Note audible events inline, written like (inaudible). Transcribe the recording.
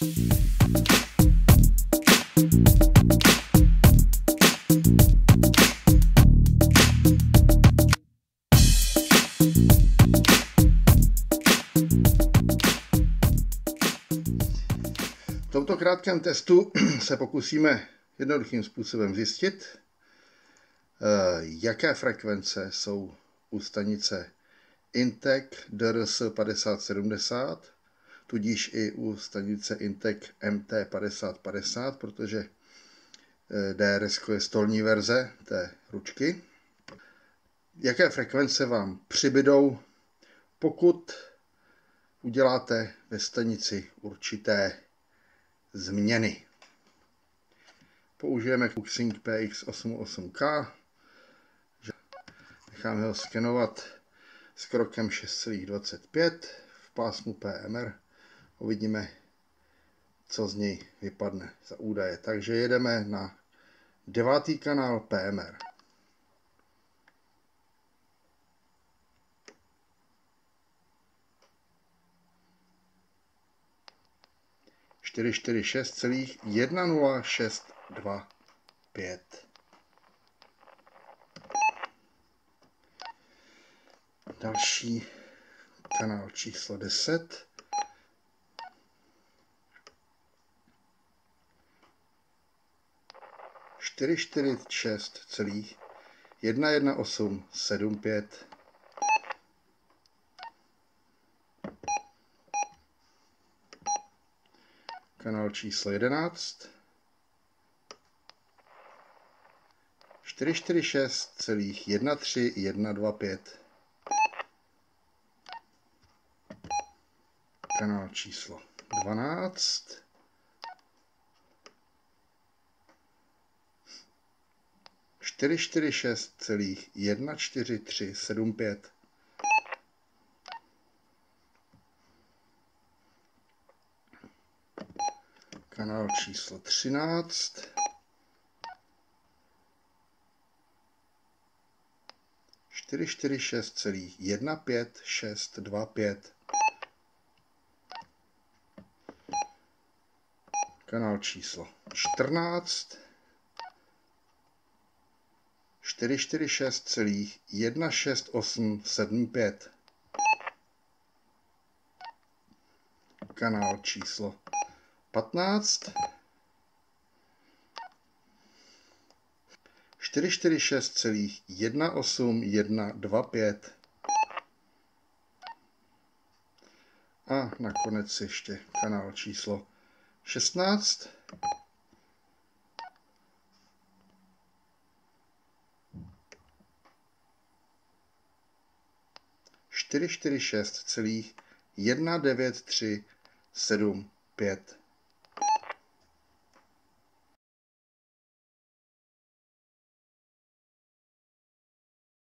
V tomto krátkém testu (clears throat) se pokusíme jednoduchým způsobem zjistit, eh, jaké frekvence jsou u stanice Intec DRS 5070, tudíž i u stanice Intec MT 5050, protože eh, DRS je stolní verze té ručky. Jaké frekvence vám přibydou, pokud uděláte ve stanici určité změny. Použijeme Cuxing PX88K, necháme ho skenovat s krokem 6,25 v pásmu PMR. Uvidíme, co z něj vypadne za údaje. Takže jedeme na devátý kanál PMR. 446,10625. Další kanál číslo 10. čtyři čtyři šest celých jedna jedna osm sedm pět kanál číslo 11, 446,13125, kanál číslo 12, čtyři čtyři šest celých jedna čtyři tři sedm pět. Kanál číslo 13. čtyři čtyři šest celý jedna pět šest dva pět. Kanál číslo 14 446 celých 16875 kanál číslo 15 446,18125 a nakonec ještě kanál číslo 16 446,19375